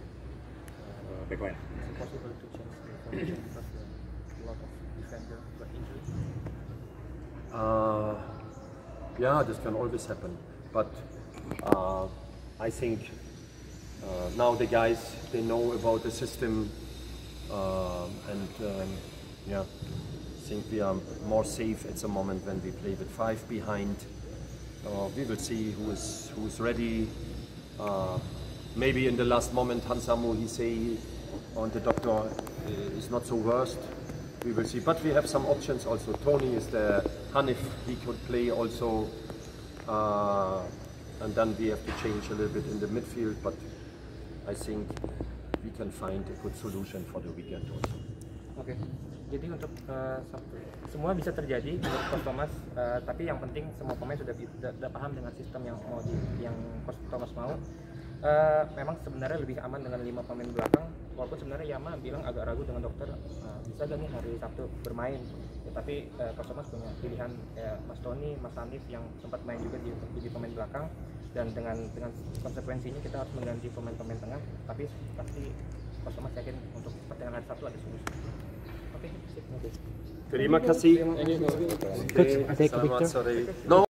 uh, backline. Is it possible to change the because a lot of defenders injured? Uh, yeah, this can always happen. But uh, I think uh, now the guys they know about the system, uh, and um, yeah, I think we are more safe at the moment when we play with five behind. Uh, we will see who is who is ready. Uh, maybe in the last moment, Hansamu he say on the doctor uh, is not so worst. We will see, but we have some options also. Tony is there. Hanif he could play also, uh, and then we have to change a little bit in the midfield. But I think we can find a good solution for the weekend also. Oke, jadi untuk sem- semua bisa terjadi menurut Coach Thomas, eh, tapi yang penting semua pemain sudah, sudah, sudah paham dengan sistem yang mau di, yang Coach Thomas mau. Eh, memang sebenarnya lebih aman dengan lima pemain belakang, walaupun sebenarnya Yama bilang agak ragu dengan dokter eh, bisa gak nih hari Sabtu bermain. Ya, tapi eh, Coach Thomas punya pilihan ya, Mas Tony, Mas Hanif yang sempat main juga di, di pemain belakang dan dengan dengan konsekuensinya kita harus mengganti pemain-pemain tengah, tapi pasti Coach Thomas yakin untuk pertandingan hari Sabtu ada solusi. Oke, sip. Terima kasih. Terima kasih. Okay, selamat sore. No.